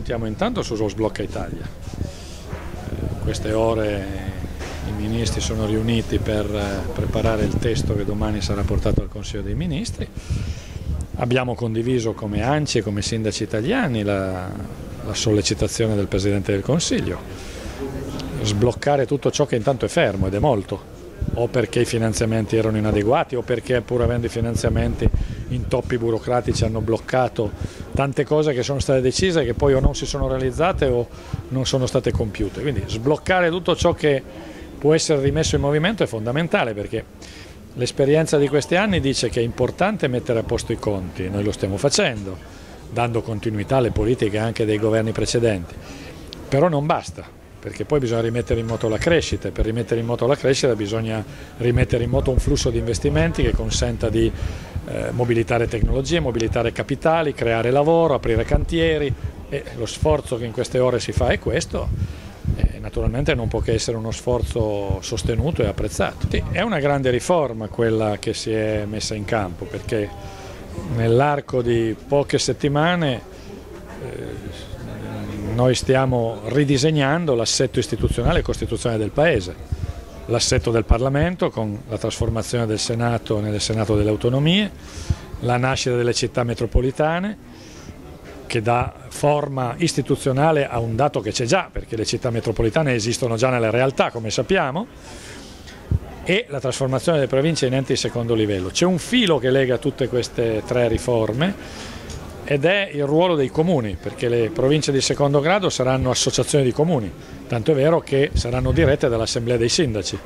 Puntiamo intanto sullo sblocca Italia. In eh, queste ore i ministri sono riuniti per eh, preparare il testo che domani sarà portato al Consiglio dei Ministri. Abbiamo condiviso come ANCI e come sindaci italiani la, la sollecitazione del Presidente del Consiglio. Sbloccare tutto ciò che intanto è fermo ed è molto o perché i finanziamenti erano inadeguati o perché pur avendo i finanziamenti intoppi burocratici hanno bloccato tante cose che sono state decise che poi o non si sono realizzate o non sono state compiute. Quindi sbloccare tutto ciò che può essere rimesso in movimento è fondamentale perché l'esperienza di questi anni dice che è importante mettere a posto i conti, noi lo stiamo facendo, dando continuità alle politiche anche dei governi precedenti, però non basta perché poi bisogna rimettere in moto la crescita e per rimettere in moto la crescita bisogna rimettere in moto un flusso di investimenti che consenta di eh, mobilitare tecnologie, mobilitare capitali, creare lavoro, aprire cantieri. E lo sforzo che in queste ore si fa è questo. Naturalmente non può che essere uno sforzo sostenuto e apprezzato. È una grande riforma quella che si è messa in campo perché nell'arco di poche settimane eh, noi stiamo ridisegnando l'assetto istituzionale e costituzionale del Paese, l'assetto del Parlamento con la trasformazione del Senato nel Senato delle Autonomie, la nascita delle città metropolitane che dà forma istituzionale a un dato che c'è già, perché le città metropolitane esistono già nella realtà, come sappiamo, e la trasformazione delle province in enti di secondo livello. C'è un filo che lega tutte queste tre riforme ed è il ruolo dei comuni, perché le province di secondo grado saranno associazioni di comuni, tanto è vero che saranno dirette dall'assemblea dei sindaci.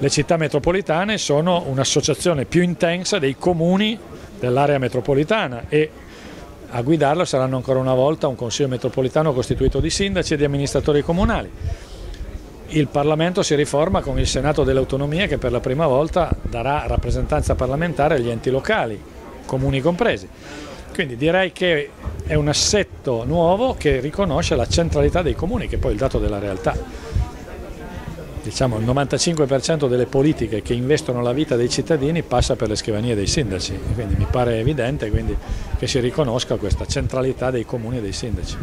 Le città metropolitane sono un'associazione più intensa dei comuni dell'area metropolitana e a guidarlo saranno ancora una volta un consiglio metropolitano costituito di sindaci e di amministratori comunali. Il Parlamento si riforma con il Senato delle Autonomie che per la prima volta darà rappresentanza parlamentare agli enti locali, comuni compresi. Quindi direi che è un assetto nuovo che riconosce la centralità dei comuni, che è poi il dato della realtà. Diciamo il 95% delle politiche che investono la vita dei cittadini passa per le scrivanie dei sindaci, quindi mi pare evidente quindi, che si riconosca questa centralità dei comuni e dei sindaci.